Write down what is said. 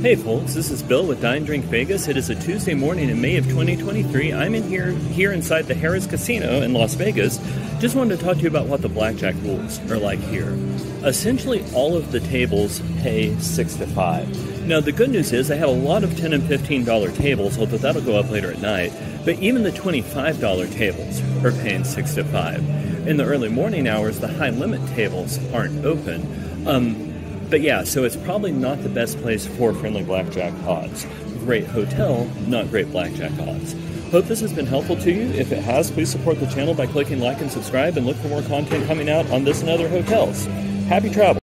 Hey folks, this is Bill with Dine Drink Vegas. It is a Tuesday morning in May of 2023. I'm in here here inside the Harrah's Casino in Las Vegas. Just wanted to talk to you about what the blackjack rules are like here. Essentially, all of the tables pay six to five. Now, the good news is I have a lot of 10 and $15 tables, although that'll go up later at night. But even the $25 tables are paying six to five. In the early morning hours, the high limit tables aren't open. Um, but yeah, so it's probably not the best place for friendly blackjack odds. Great hotel, not great blackjack odds. Hope this has been helpful to you. If it has, please support the channel by clicking like and subscribe and look for more content coming out on this and other hotels. Happy travel!